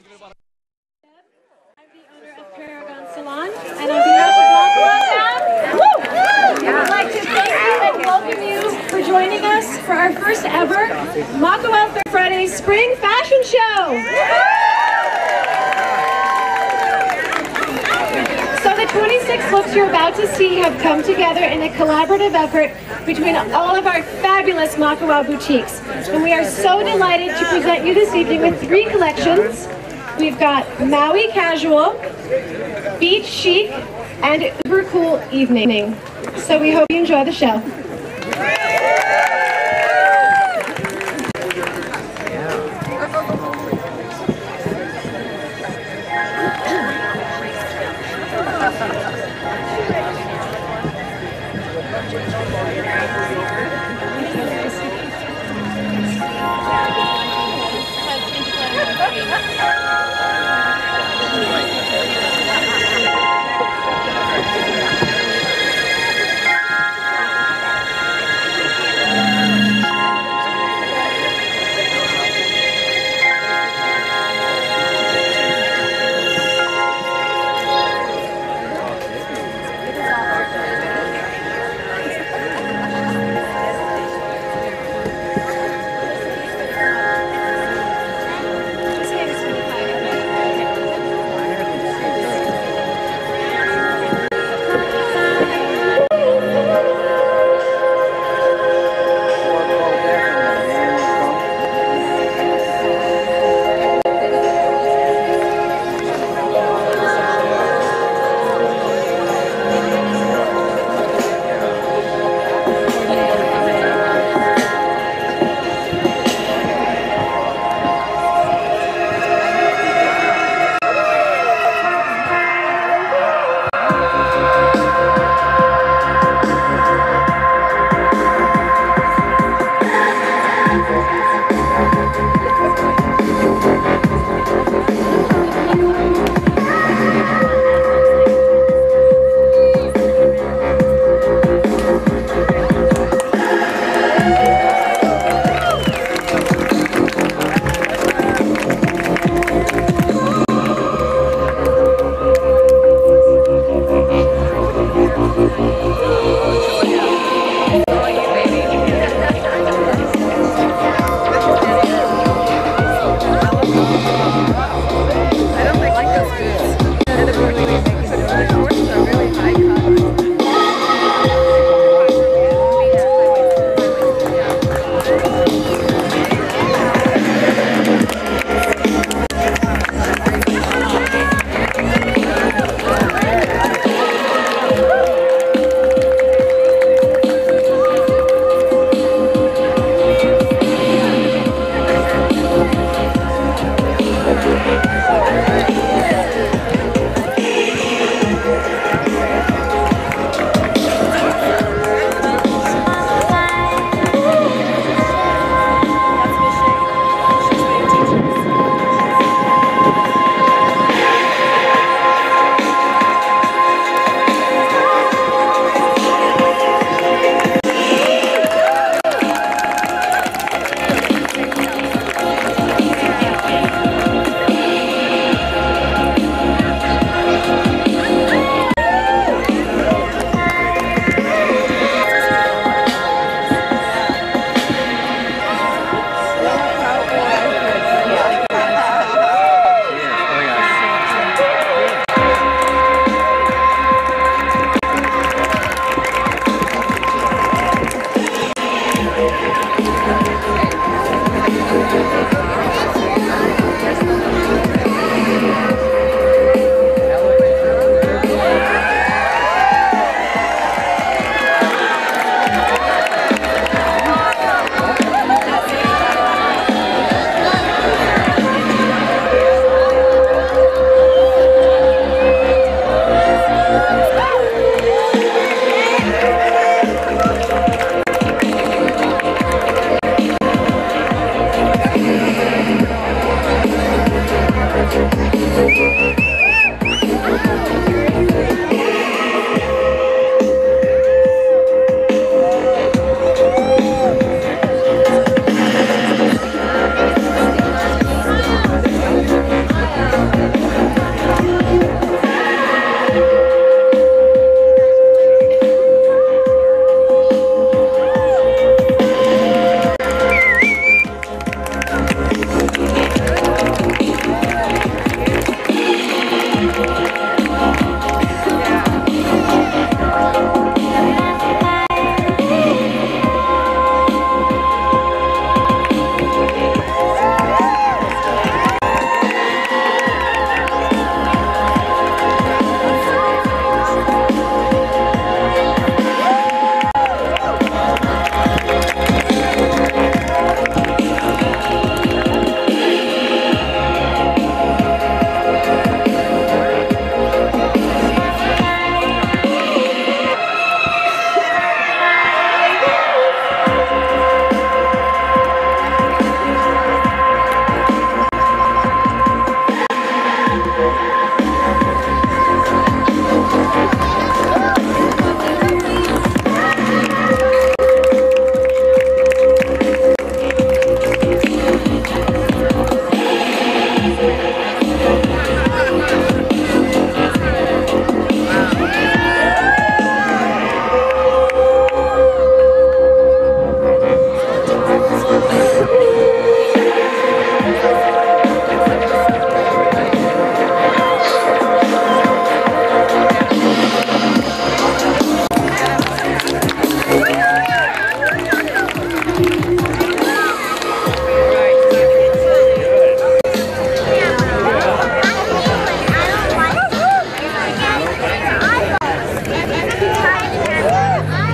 owner of Paragon Salon, and on behalf of Makawao I would like to thank you and welcome you for joining us for our first ever Makawao Fair Friday Spring Fashion Show. So the 26 looks you're about to see have come together in a collaborative effort between all of our fabulous Makawao boutiques. And we are so delighted to present you this evening with three collections. We've got Maui Casual, Beach Chic, and Uber Cool Evening. So we hope you enjoy the show.